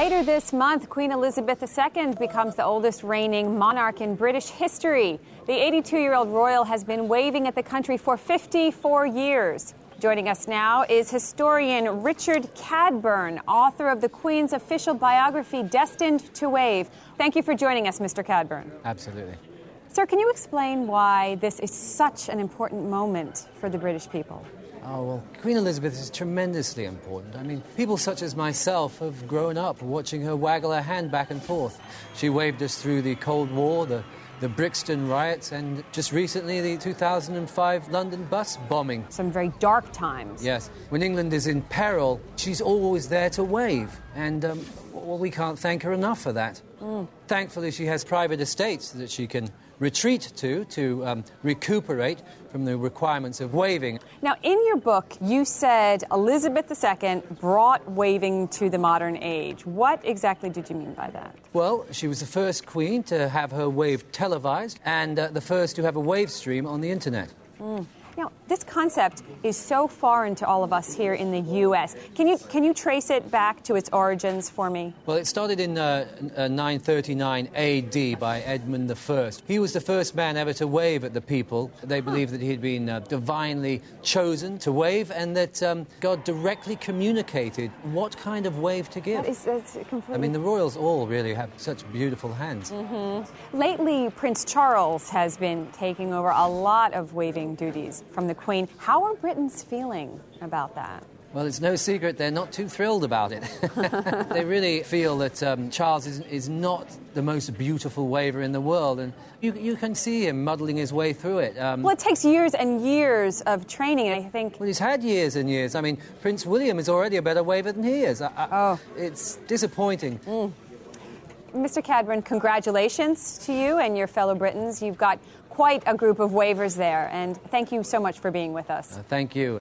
Later this month, Queen Elizabeth II becomes the oldest reigning monarch in British history. The 82 year old royal has been waving at the country for 54 years. Joining us now is historian Richard Cadburn, author of the Queen's official biography, Destined to Wave. Thank you for joining us, Mr. Cadburn. Absolutely. Sir, can you explain why this is such an important moment for the British people? Oh, well, Queen Elizabeth is tremendously important. I mean, people such as myself have grown up watching her waggle her hand back and forth. She waved us through the Cold War, the, the Brixton riots, and just recently the 2005 London bus bombing. Some very dark times. Yes. When England is in peril, she's always there to wave. And, um, well, we can't thank her enough for that. Mm. Thankfully, she has private estates that she can retreat to to um, recuperate from the requirements of waving. Now, in your book, you said Elizabeth II brought waving to the modern age. What exactly did you mean by that? Well, she was the first queen to have her wave televised and uh, the first to have a wave stream on the internet. Mm. Now, this concept is so foreign to all of us here in the U.S. Can you, can you trace it back to its origins for me? Well, it started in uh, uh, 939 AD by Edmund I. He was the first man ever to wave at the people. They believed that he had been uh, divinely chosen to wave and that um, God directly communicated what kind of wave to give. That is, that's completely... I mean, the royals all really have such beautiful hands. Mm-hmm. Lately, Prince Charles has been taking over a lot of waving duties from the Queen. How are Britons feeling about that? Well, it's no secret they're not too thrilled about it. they really feel that um, Charles is, is not the most beautiful waver in the world, and you, you can see him muddling his way through it. Um, well, it takes years and years of training, I think. Well, he's had years and years. I mean, Prince William is already a better waver than he is. I, I, oh. It's disappointing. Mm. Mr. Cadburn, congratulations to you and your fellow Britons. You've got quite a group of wavers there, and thank you so much for being with us. Uh, thank you.